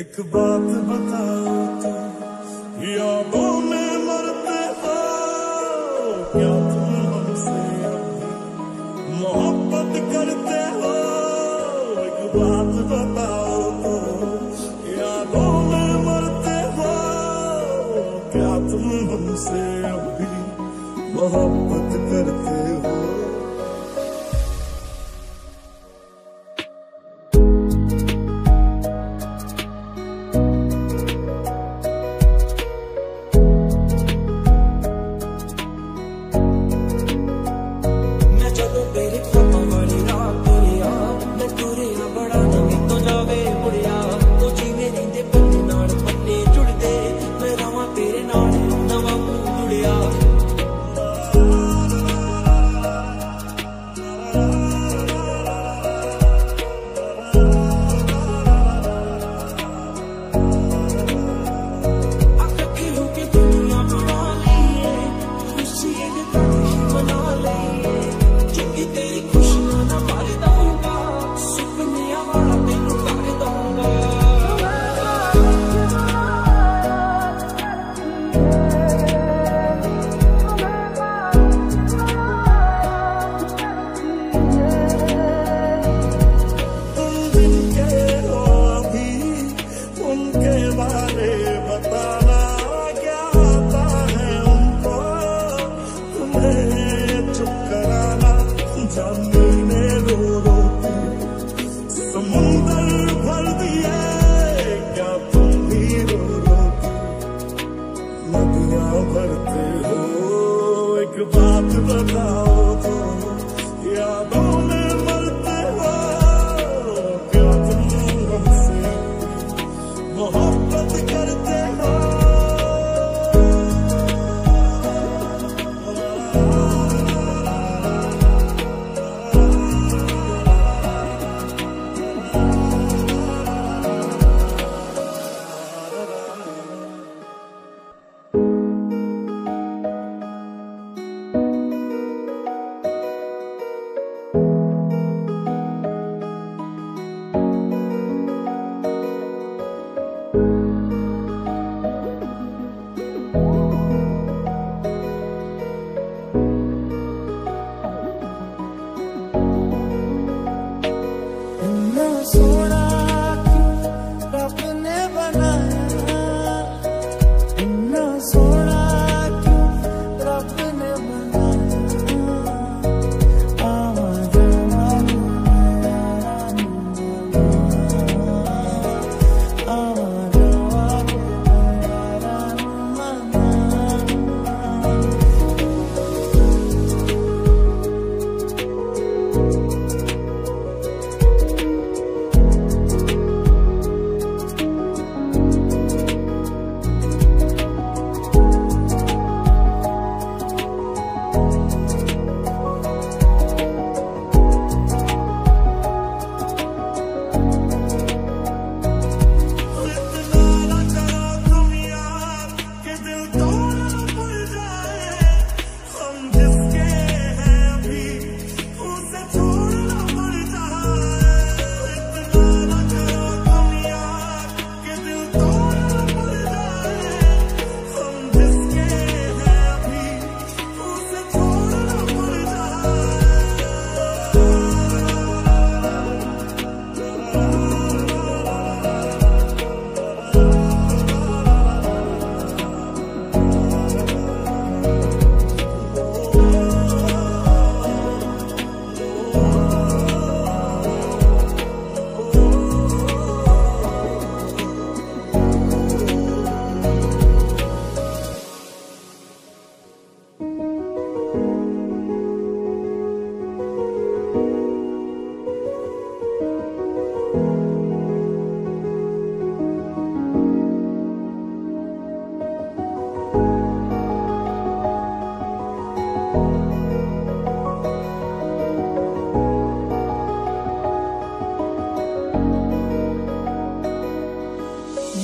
एक बात बताओ तो यादों में मरते हो, क्या तुम हमसे मोहब्बत करते हो? एक बात बताओ तो यादों में मरते हो, क्या तुम हमसे अभी मोहब्बत करते हो? एक बात बताओ तो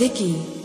Vicky